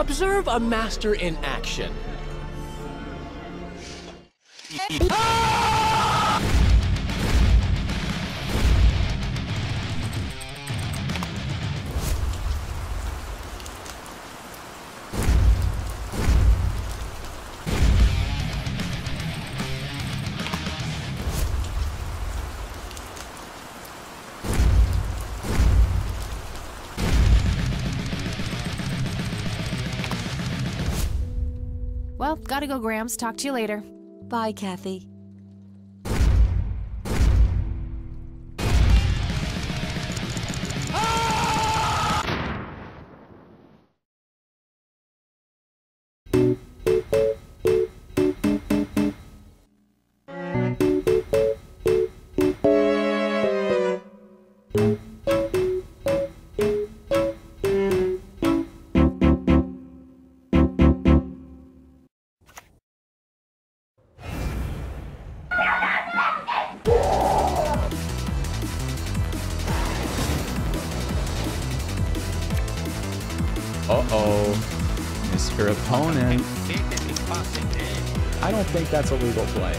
Observe a master in action. Ah! Well, gotta go, Grams. Talk to you later. Bye, Kathy. Uh-oh. Mr. Opponent. I don't think that's a legal play.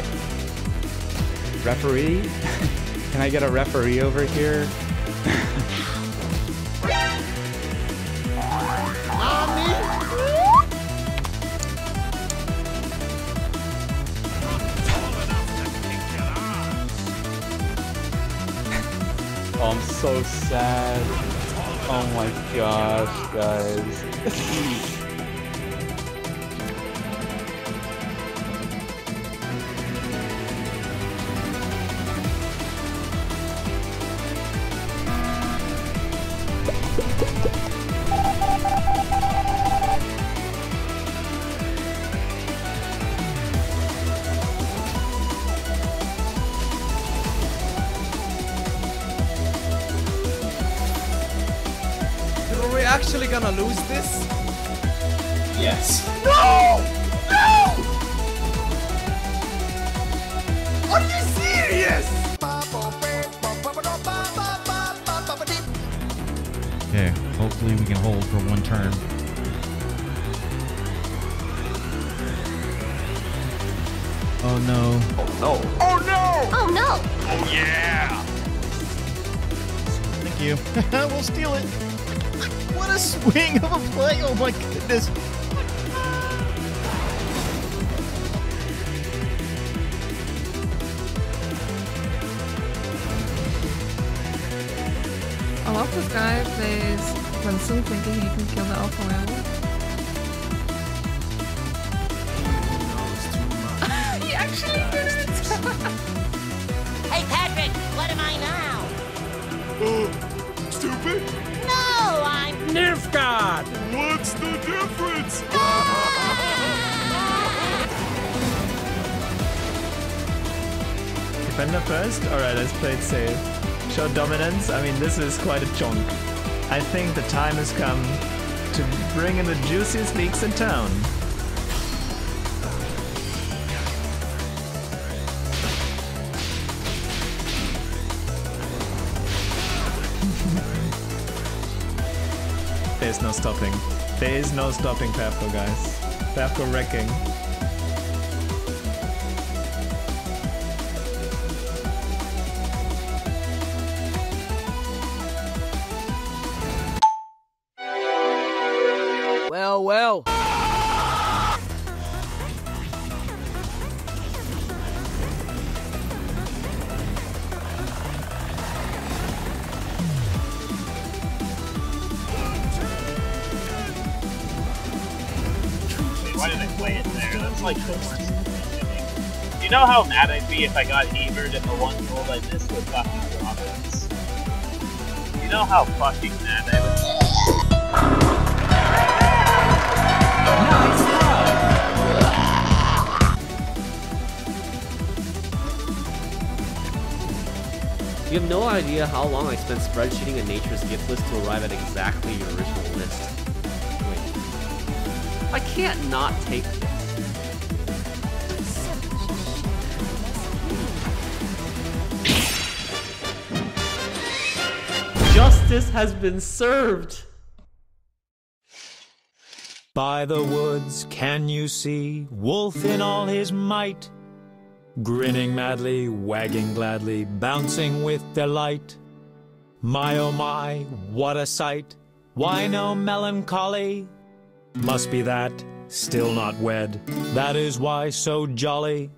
Referee? Can I get a referee over here? Oh, I'm so sad. Oh my gosh, guys. actually gonna lose this? Yes. No! No! Are you serious? Okay, hopefully we can hold for one turn. Oh no. Oh no. Oh no! Oh no! Oh yeah! Thank you. we'll steal it. What a swing of a play. Oh my goodness. I love this guy plays Winston thinking he can kill the alpha whale. he actually did it! Hey, Patrick, what am I now? Stupid? No, I'm. Nilfgaard! What's the difference? Defender first? Alright, let's play it safe. Show dominance. I mean, this is quite a chunk. I think the time has come to bring in the juiciest leaks in town. There's no stopping. There is no stopping Pavko, guys. Pavko wrecking. Why did I play it there? That's like the worst. You know how mad I'd be if I got Havered and the one gold I missed with fucking Robbins? You know how fucking mad I would be? You have no idea how long I spent spreadsheeting a nature's gift list to arrive at exactly your original list. I can't not take this. Justice has been served. By the woods can you see Wolf in all his might? Grinning madly, wagging gladly, bouncing with delight. My oh my, what a sight! Why no melancholy? Must be that, still not wed. That is why so jolly